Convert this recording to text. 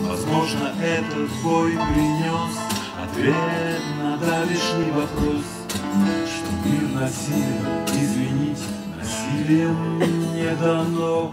Возможно, этот бой принес ответ на давешний вопрос, Что мир насилием, Извините, насилием не дано.